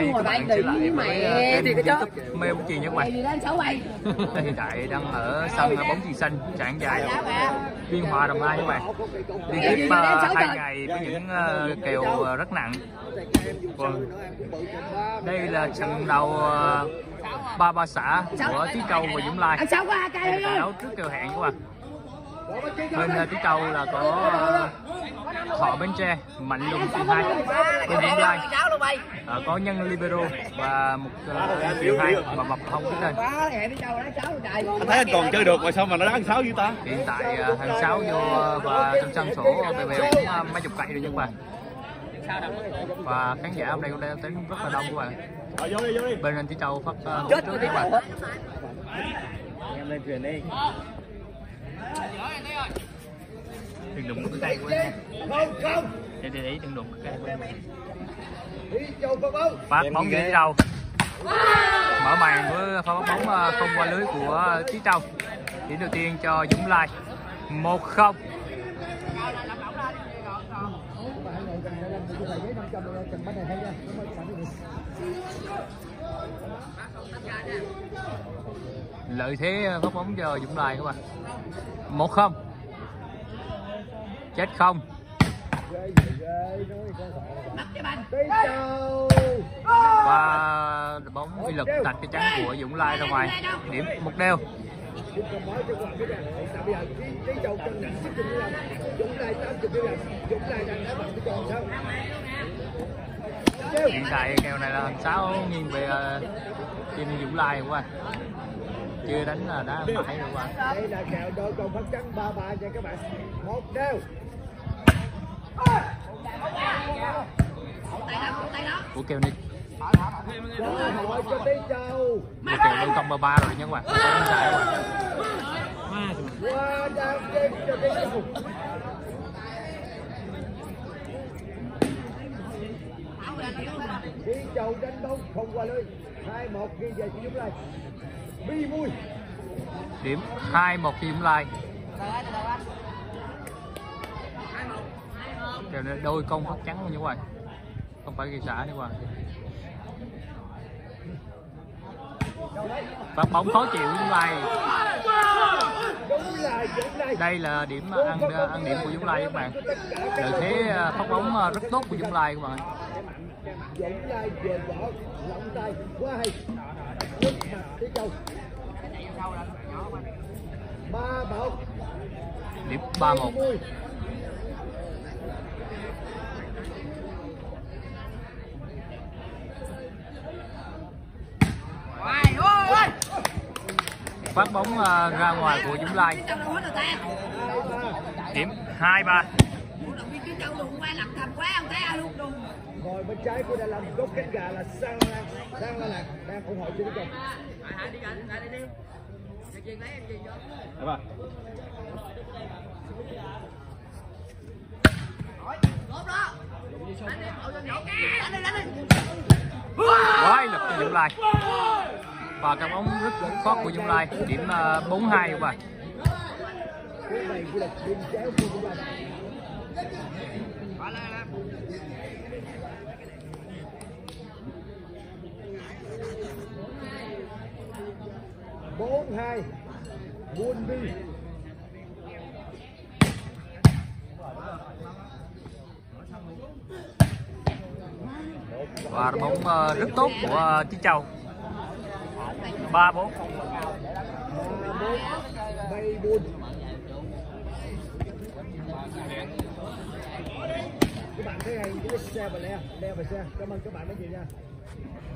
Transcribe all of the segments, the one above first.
Ngồi bạn lại mẹ với thì cái youtube Mê Bóng Chuyền các Mày Hiện tại đang ở sân bóng chuyền xanh trạng dài Biên Hòa Đồng Nai các bạn. Liên tiếp uh, hai ngày với những uh, kèo rất nặng. Vâng. Đây là trận đầu ba ba xã của Tí Châu và Dũng Lai. Đấu trước kèo hẹn các bạn Bên uh, Tí Châu là có Thọ Bến Tre, Mạnh Lùng Tiền Hai Bên Dũng Lai Ờ, có nhân libero và một uh, triệu hai mà mập không tên. Cháu trời Anh thấy anh còn chơi được mà sao mà nó đá ăn sáu dữ ta? hiện tại uh, hàng sáu vô và trong sân sổ bèo bèo cũng uh, mấy chục cây rồi các bạn và khán giả hôm nay cũng đang đến rất là đông các bạn. Ờ, bên anh Tí Châu phát uh, chết trước các bạn. hết Em lên truyền đi. Đừng đụng cái cây của anh Không, không. để để ý đừng đụng cái cây của bóng. phát bóng về Châu mở màn với pha bắt bóng uh, không qua lưới của Tí Châu. Điểm đầu tiên cho Dũng Lai. Một không lợi thế ờ, phát bóng cho Dũng Lai các bạn. Một không. Chết không. Và bóng uy lực tạch cái trắng của Dũng Lai ra ngoài. Điểm một đều. Hiện tại kèo này là thằng sáu nghiêng về ờ, uh, team Dũng Lai quá chưa đánh là đá phải rồi quá Đây là kèo đôi con phát trắng ba ba nha các bạn. Một đều. của kèo này của kèo đôi công ba ba rồi nha các bạn bạn Qua đang game cho Tí châu. Tí châu đánh bóng không qua lưới. Hai một ghi về cho Dũng Lai. Điểm hai một cho Dũng Lai kèo này đôi công phát trắng các bạn không phải ghi xả nữa các bạn phát bóng khó chịu Dũng Lai đây là điểm ăn ăn điểm của Dũng Lai các bạn. Lợi thế ờ, phát bóng rất tốt của Dũng Lai các bạn Tí châu. Ba bảo. điểm ba một phát bóng à, ra ngoài của Dũng Lai điểm hai ba Ngồi bên trái của Đà Lạt gốc cánh gà là Sang Lan. Sang Lan Lạc đang ủng hộ cho Tí châu. Đúng rồi. quái lực cho Dũng Lai. Và cái bóng rất khó của Dũng Lai. Điểm ờ, bốn hai các bạn Cái này của là bên trái của Dũng Lai. Bốn hai. Buôn đi và bóng ờ, rất tốt của ờ, Tí Châu. ba bốn. Các bạn thấy hay cái xe và leo leo về xe. Cảm ơn các bạn rất nhiều nha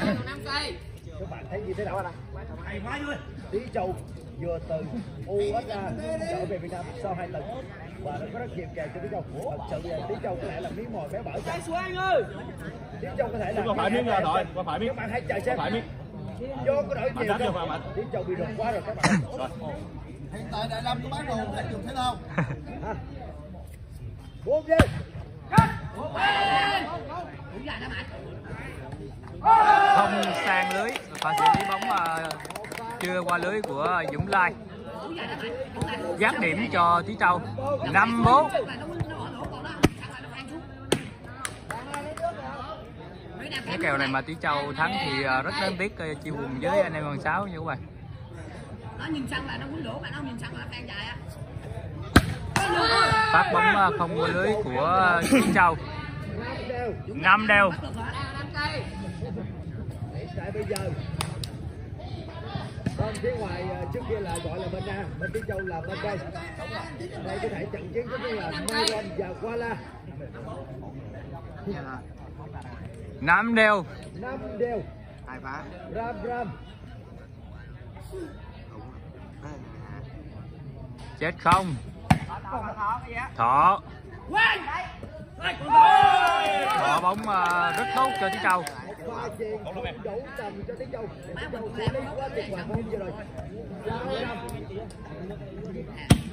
các bạn thấy như thế nào anh ạ Tí Châu vừa từ USA trở về Việt Nam sau hai lần và nó có rất nhiều kèo cho Tí Châu thật sự là Tí Châu có lẽ là miếng mồi béo bở Tiến Châu có thể là qua phải miếng ra rồi qua phải miếng các bạn hãy chờ xem phải miếng do cái đội vô vào mạnh. Tiến Châu bị đột quá rồi các bạn rồi hiện tại đại lâm có bán đồ thể dục thể thao Ha. buông đi không sang lưới pha xử lý bóng à, chưa qua lưới của Dũng Lai. Gác điểm cho Tí Châu 5-4 cái kèo này mà Tí Châu thắng thì à, rất đáng tiếc ờ, chia buồn với anh em bằng sáu nha các bạn. Nó nhìn sang là nó muốn đổ mà nó nhìn sang là phan dài á phát bóng không qua lưới của Tí Châu. Năm đều tại bây giờ bên phía ngoài ờ, trước kia là gọi là bên A bên Tiến Châu là bên đây đây có thể trận chiến như là Mayron và Kuala năm đều. Năm đều. Hai phá? Ram Ram. Chết không? Thọ. Thọ bóng ờ, rất tốt cho Tí Châu đủ tầm cho tuyệt rồi Sáu năm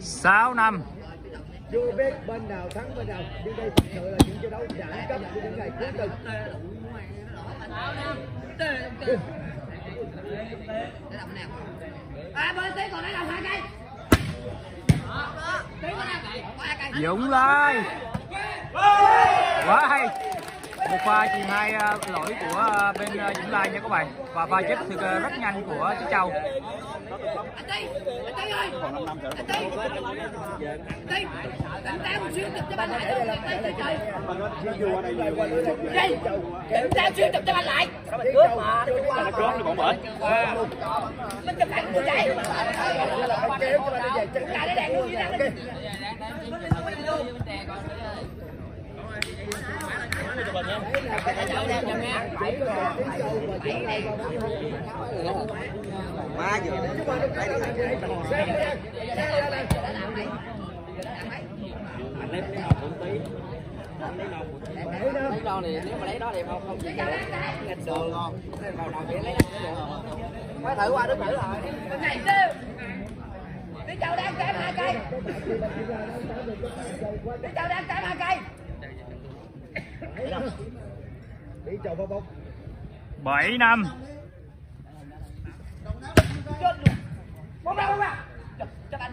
6 năm chưa biết bên nào thắng bên nào nhưng đây thực sự là những trận đấu đẳng cấp của những ngày cuối tuần à bên tí còn lấy đâu hai cây Dũng Lai quá hay một pha chuyền hai lỗi của bên Vĩnh Lai nha các bạn và pha chết thực rất nhanh của Chí Châu anh tí anh ơi anh chụp cho anh lại cướp mà cướp nó còn bởi mình chụp lại người chạy kéo cho bạn đi về chân lại để đèn luôn như thế ba giờ lấy đo này nếu mà lấy đó thì không không gì nghịch đường ngon vào đầu kia lấy đó phải thử qua đứng thử rồi bên này chứ đi chậu đang chém hai cây đi chậu đang chém hai cây 7 năm.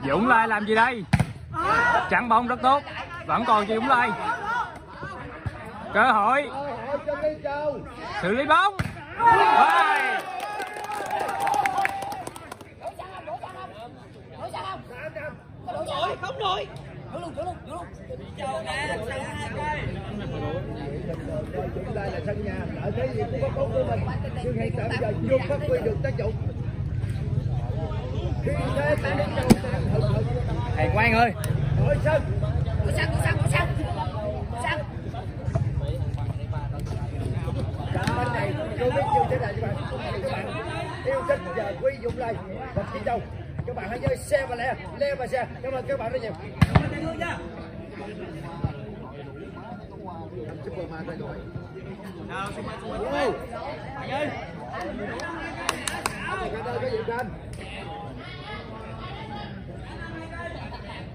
Dũng Lai làm gì đây? Chặn bóng rất tốt vẫn còn cho Dũng Lai? Cơ hội. Xử lý bóng. Ôi! không nổi luôn luôn chúng ta là sân nhà ở thế gì cũng có tốt của mình nhưng hiện tại giờ chưa phát huy được tác dụng khi thế ta đi đâu đang thử thử thầy Quang ơi đổi sân Ngồi sân, ngồi sân, ngồi sân, ngồi sân, trận này tôi biết như thế này các bạn các bạn yêu thích và quý dụng lại và đi đâu các bạn hãy nhớ xe và lẹ lẹ và xe cảm ơn các bạn rất nhiều Cảm ơn cái gì anh?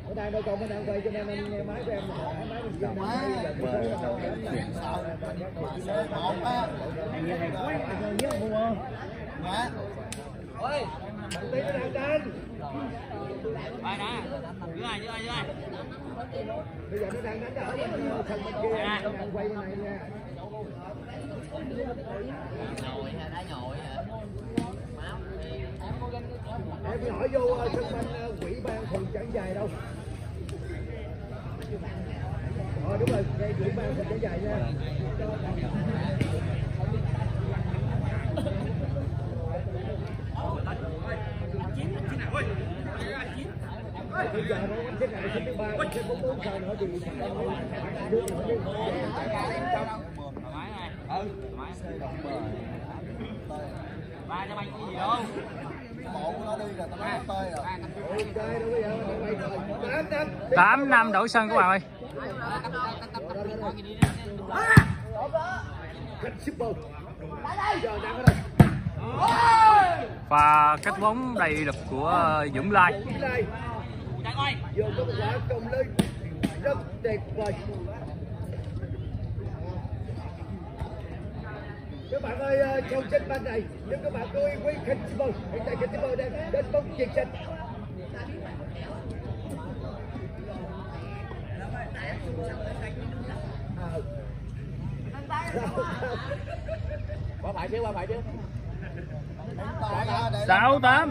Bữa nay đâu còn bên đang quay cho nên anh nghe máy của em là máy mình cầm máy là cái số một á Dạ. Tí nó đang đánh. Bây giờ nó đang đánh ở bên sân bên kia, đang quay bên này nha. Em hỏi vô sân banh quỹ ban phường chẳng dài đâu. Ờ đúng rồi, quỹ ban phường chẳng dài nha. Bây giờ nó xếp này xếp thứ ba, xếp bốn bốn sao nữa thì bộ của nó đi là ba cho mày cái gì đâu. Tám năm. đổi sân của bạn ơi và cách bóng đầy lực của Dũng Lai có một quả công lên rất tuyệt vời các bạn ơi ờ, trong trận ban này nếu các bạn có ý quý Khánh Super hiện tại Khánh Super đang đến bóng xanh À, qua phải xíu qua phải xíu Sáu tám.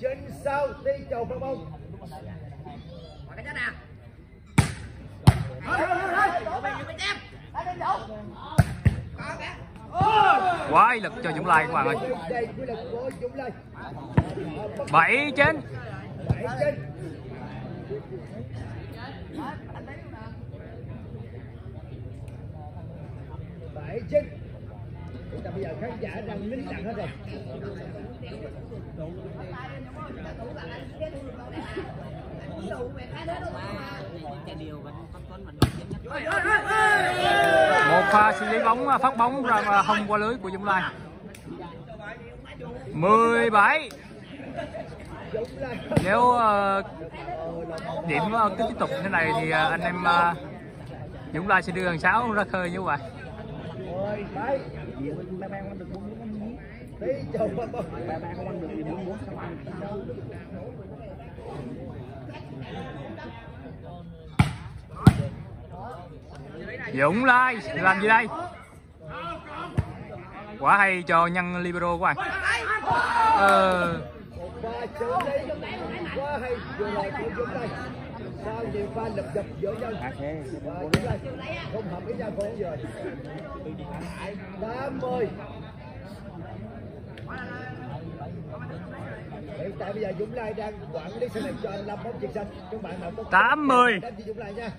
trên sau đi chầu vào bóng quái lực cho Dũng Lai các bạn ơi. Đây quy lực của Dũng Lai 7 trên. Bảy trên bảy trên bây giờ khán giả đang nín lặng hết rồi. Một pha xử lý bóng phát bóng ra không qua lưới của Dũng Lai. 17 Dũng Lai nếu ờ, điểm ờ, cứ tiếp tục như thế này thì ờ, anh em ờ, Dũng Lai sẽ đưa thằng Sáu ra khơi như vậy mười bảy đi chầu vào bóng Dũng Lai làm gì đây? Quả hay cho nhân libero của anh. Ờ, pha xử lý quá hay vừa rồi của Dũng Lai sau nhiều pha lập dập giữa nhau. Và Dũng Lai không hợp với nhau còn giờ. Tám mươi. Hiện tại bây giờ Dũng Lai đang quản lý sân này cho anh Lâm bóng chuyền xanh. Các bạn nào có 80. đánh cho Dũng Lai nha?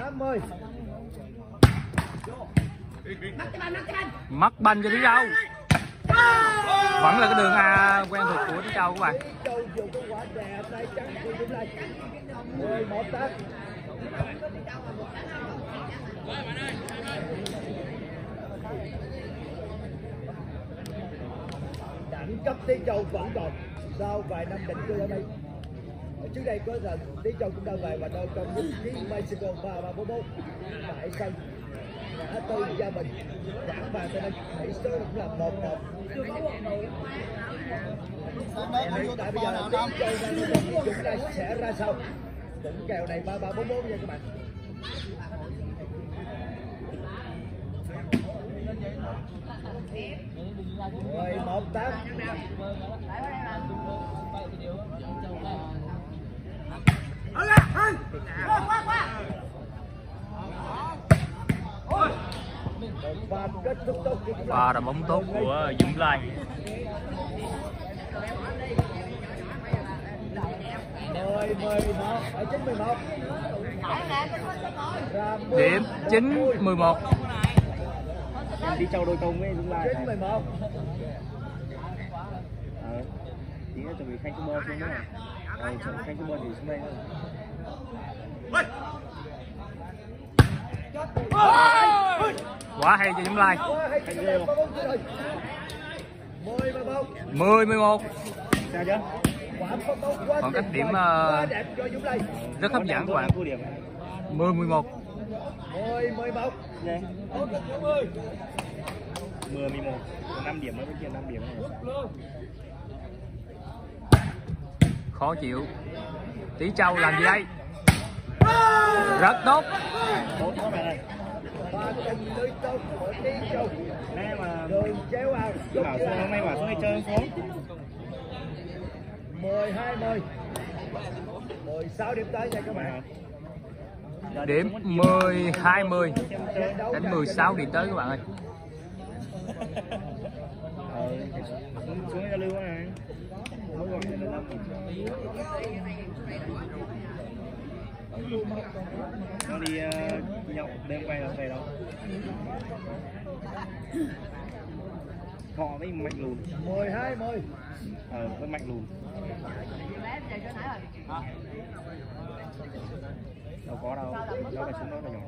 80 mất banh cho Tí Châu vẫn là cái đường A quen thuộc của Tí Châu các bạn. Đẳng cấp Tí Châu vẫn còn, sau vài năm định cư ở đây. Trước đây có lần Tí Châu cũng đã về và đôi trong những ký Mexico 3344 tại sân ngã tư gia bình đảng và tây ninh tỷ số cũng là một một tại bây giờ Tí Châu đang đi thì chúng ta sẽ ra sau. Cũng kèo này 3344 nha các bạn. Mười một tám. Và kết thúc tốt của chúng ta và là bóng tốt của Dũng Lai. Ở chín mười một. Ra điểm 9 11 đi châu đôi công với Dũng Lai chín mười một ờ tí nữa chuẩn bị khanh super xuống nữa ờ chuẩn bị khanh super thì xuống đây thôi quả hay cho chúng một 10 11 sao chứ? Quả phát bóng quá Còn cách điểm, quá Lai rất hấp dẫn các bạn. Ưu điểm. 10 11 mười mười một. Đây. 10 11 5 điểm bên kia 5 điểm khó chịu. Tí Châu làm gì đây? Rất tốt Quá tình lưới của Nãy mà đường chéo bảo xuống hôm nay bảo xuống? Đi chơi xuống. mười hai mươi. Mười sáu điểm tới nha các bạn điểm 10 20 đến 16 đi tới các bạn ơi. Xuống giao lưu để làm nó đi uh, nhậu đêm quay đâu về đâu họ với mạnh lùn. 12 10 ờ với mạnh lùn. Đâu có đâu. Đâu phải xuống đó là nhỏ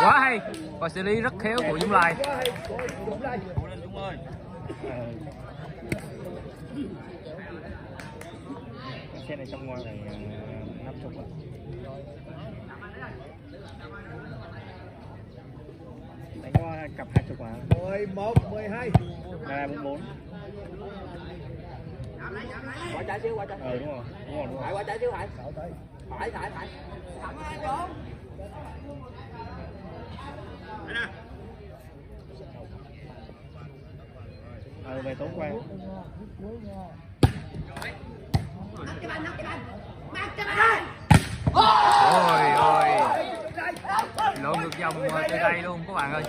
quá hay. Và xử lý rất khéo của Dũng Lai. Dũng Ờ. Cái xe này trong ngoài này ờ, năm chục ạ. Đánh qua cặp hai chục à? 11 12 là bốn bốn. Qua trái xíu, qua trái. ờ đúng rồi đúng rồi đúng Phải rồi qua trái xíu phải. Phải, phải, phải. Ờ về tối qua. Ôi ôi. Lội ngược dòng từ đây luôn các bạn ơi.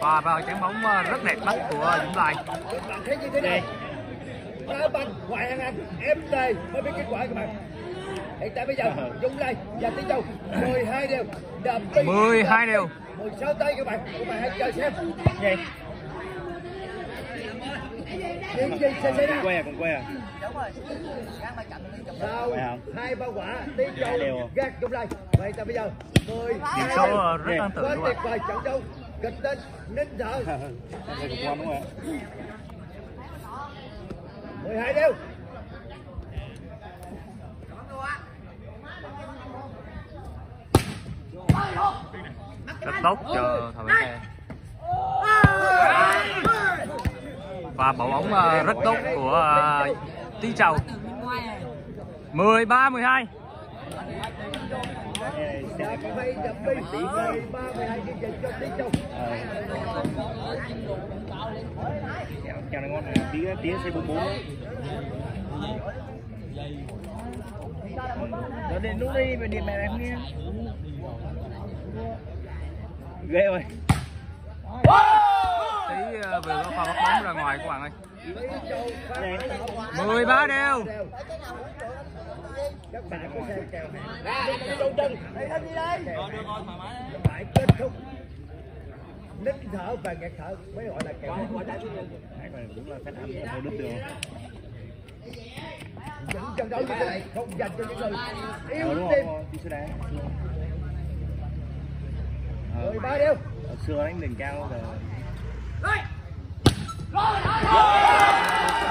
Và vào trái bóng rất đẹp mắt của Dũng Lai. Thấy như thế này. Đá banh ngoại hạng Anh FT mới biết kết quả các bạn. Hiện tại bây giờ Dũng Lai và Tiến Châu 12 đều đập 12 đều. 16 tay các bạn. Các bạn hãy chờ xem vậy chuyện gì sẽ xảy ra cùng quê à. Cùng quê à sau Phải không? hai ba quả Hai đều. gác Dũng Lai vậy tại bây giờ? 10 điểm số rất ấn tượng quá các tuyệt vời đấu kịch tính nín thở về cùng con đúng không ạ? 12 đều rất tốt cho Thảo Bến Tre và bảo bóng rất tốt của Tý Tí Châu 13 12 chào nó ngon tí tí sẽ bốn nó đến lúc đi về điểm này không nghe ghê rồi vừa có pha bắt bóng ra ngoài các bạn ơi. Đây. 13 đều. Các bạn có xem kèo này Châu Trần kèo phải kết thúc nín thở và nghẹt thở mới gọi là kèo Đấy, còn đúng là phát âm không đứt những trận đấu như thế này không dành cho những người yêu ờ tim đi ờ 13 đều. hồi xưa đánh đỉnh cao rồi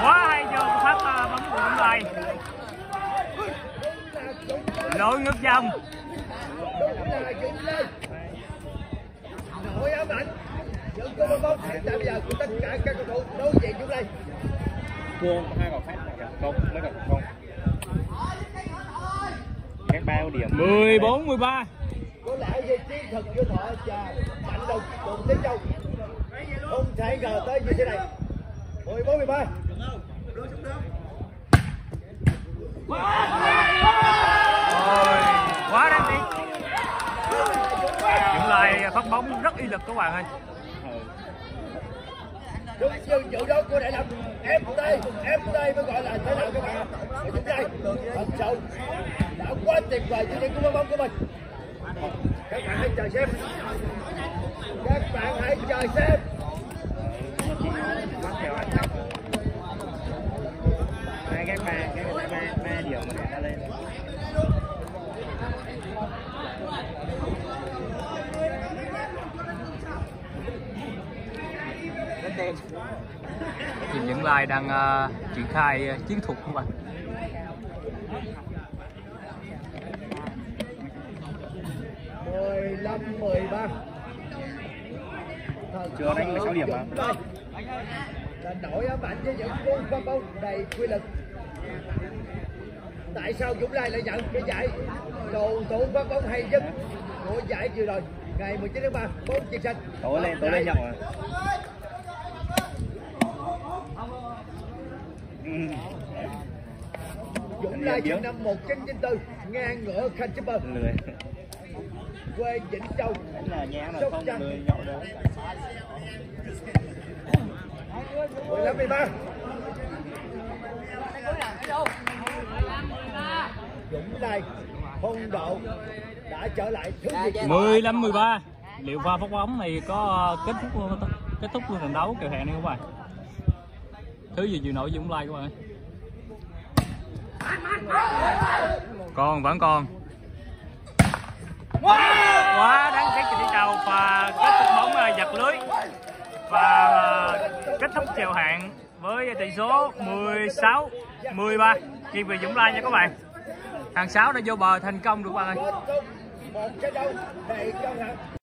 quá hay cho phát ờ, bóng của Dũng Lai lội ngược dòng là nổi ám ảnh những cô bóng bóng hiện tại bây giờ của tất cả các cầu thủ đối diện Lê thua có hai quả phát là công mấy cả công các bao điểm. 14 13 có lẽ gì chiến thuật giữa thọ và mạnh đồng cùng tiến châu không thể ngờ tới như thế này. 14 13 Ôi, quá đáng tiếc. Dũng Lai phát bóng rất y lực các bạn ơi đúng như dự đoán của đại lâm FT FT mới gọi là thế nào các bạn? Và chúng đây thật sự đã quá tuyệt vời cho những cú bóng của mình. Các bạn hãy chờ xem. Các bạn hãy chờ xem hai các ba cái ba ba ba điểm mà người ta lên. Thì những Lai đang ờ, triển khai ờ, chiến thuật các bạn. Mười lăm mười ba. Chưa đánh 16 điểm à? Là nổi ám ảnh với những cú phát bóng đầy quy lực. Tại sao Dũng Lai lại nhận cái giải cầu thủ phát bóng hay nhất của giải vừa rồi? Ngày 19 tháng 3 bóng chuyền xanh tối lên tối lên nhậu à? Ừ. Dũng Lai sinh năm 1994 ngang ngửa Khanh lười. Quê Vĩnh Châu. Sóc Trăng. Lười nhậu đâu 15 13 Dũng Lai phong độ đã trở lại thứ nhì 15 13 liệu pha phát bóng này có kết thúc luôn kết thúc luôn trận đấu kèo hẹn này các bạn thứ gì chịu nổi Dũng Lai các bạn ơi? Còn vẫn còn. Quá đáng tiếc thì đi đầu và kết thúc bóng giật lưới và kết thúc kèo hạn với tỷ số 16 13 nghiêng về Dũng Lai nha các bạn. Hàng sáu đã vô bờ, thành công được các bạn ơi.